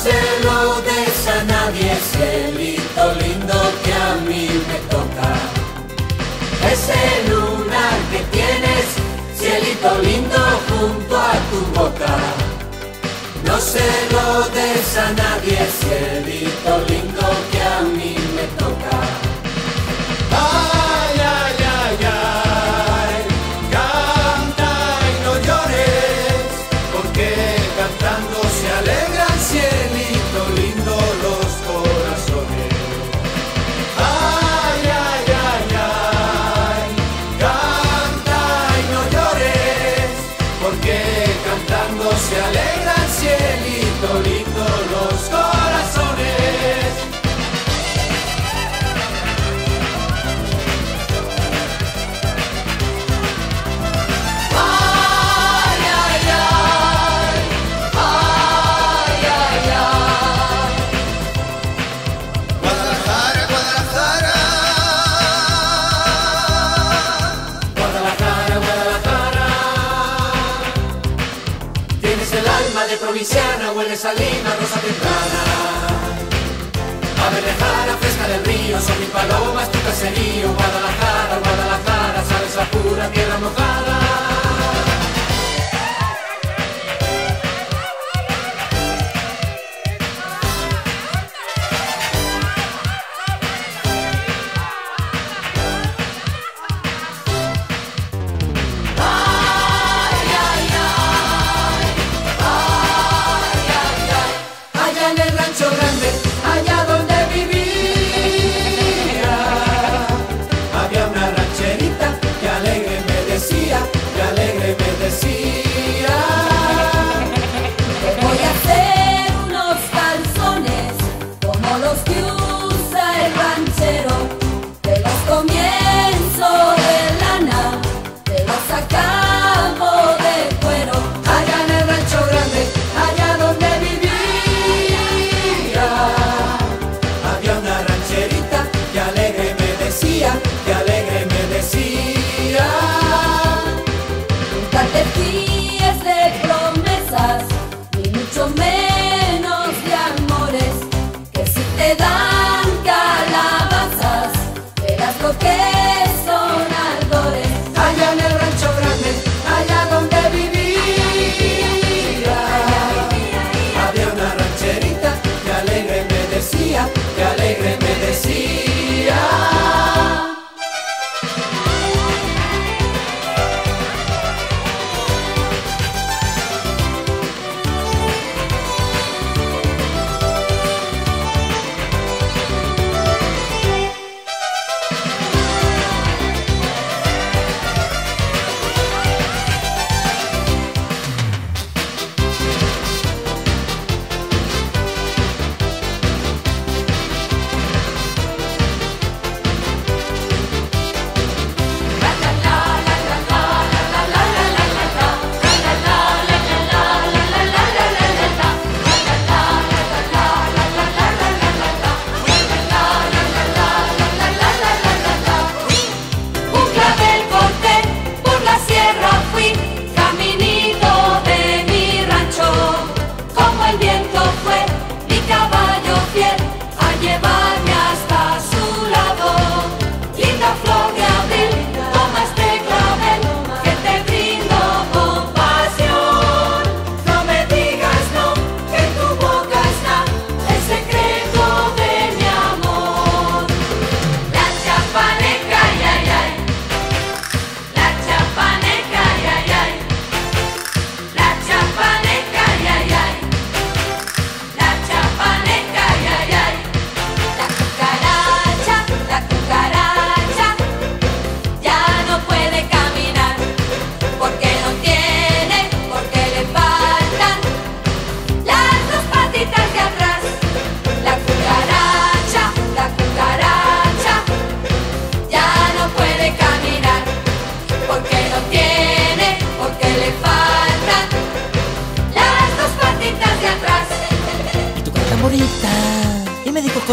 hacerlo de esa nadie es el hito lindo que a mí me toca. Ese lunar que tienes, cielito lindo junto a tu boca. No se lo des a nadie, cielito lindo. se alegra. Luisiana, huele salina, rosa temprana. A Benejara, fresca del río, son mi paloma. alegre me decía.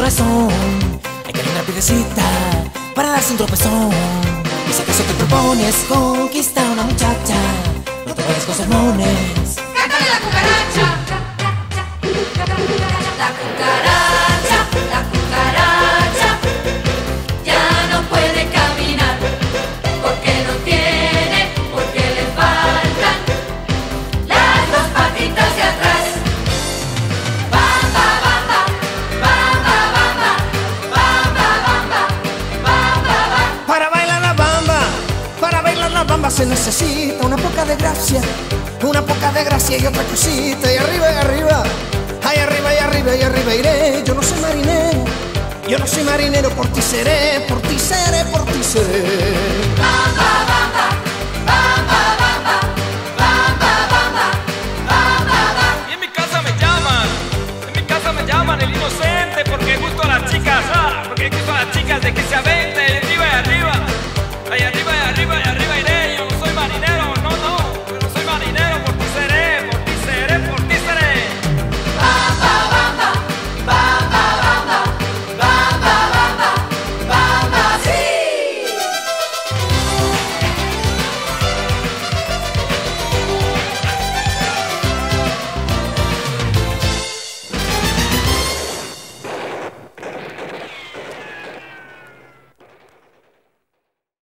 corazón. Hay que una piedrecita para darse un tropezón. Y si acaso te propones conquistar a una muchacha No te vayas con sermones. Cántale la cucaracha La cucaracha. Se necesita una poca de gracia, una poca de gracia y otra cosita. Y arriba y arriba, ay arriba y arriba y arriba iré. Yo no soy marinero, yo no soy marinero, por ti seré, por ti seré, por ti seré.